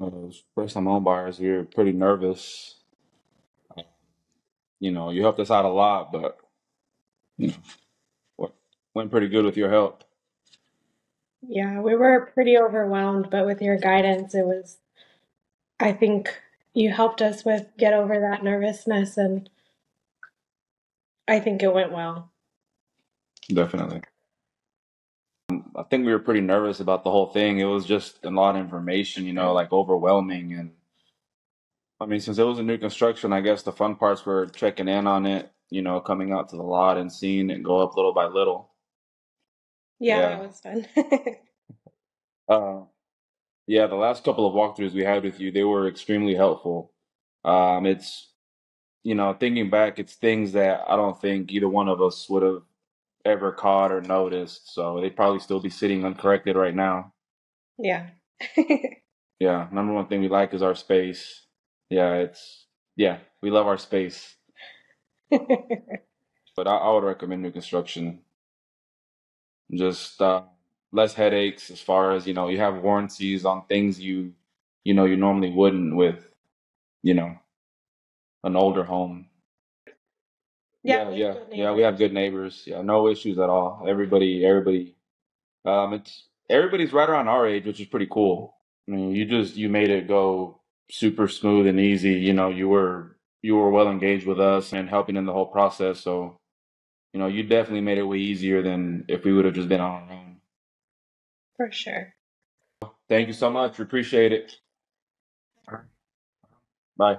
Uh, first time home buyers, were pretty nervous. You know, you helped us out a lot, but you know, what went pretty good with your help. Yeah, we were pretty overwhelmed, but with your guidance, it was, I think you helped us with get over that nervousness and I think it went well. Definitely. I think we were pretty nervous about the whole thing. It was just a lot of information, you know, like overwhelming. And I mean, since it was a new construction, I guess the fun parts were checking in on it, you know, coming out to the lot and seeing it go up little by little. Yeah, Yeah. that was fun. Uh, yeah, the last couple of walkthroughs we had with you, they were extremely helpful. Um, it's, you know, thinking back, it's things that I don't think either one of us would have ever caught or noticed. So they'd probably still be sitting uncorrected right now. yeah. Yeah, number one thing we like is our space. Yeah, it's yeah, we love our space. But I, I would recommend new construction. Just uh, less headaches as far as you know. You have warranties on things you you know you normally wouldn't with you know an older home. Yeah, Yeah, we yeah, have good yeah. We have neighbors. good neighbors. Yeah, no issues at all. Everybody, everybody. Um, it's everybody's right around our age, which is pretty cool. I mean, you just you made it go super smooth and easy. You know, you were you were well engaged with us and helping in the whole process. So, you know, you definitely made it way easier than if we would have just been on our own. For sure. Thank you so much. We appreciate it. Bye.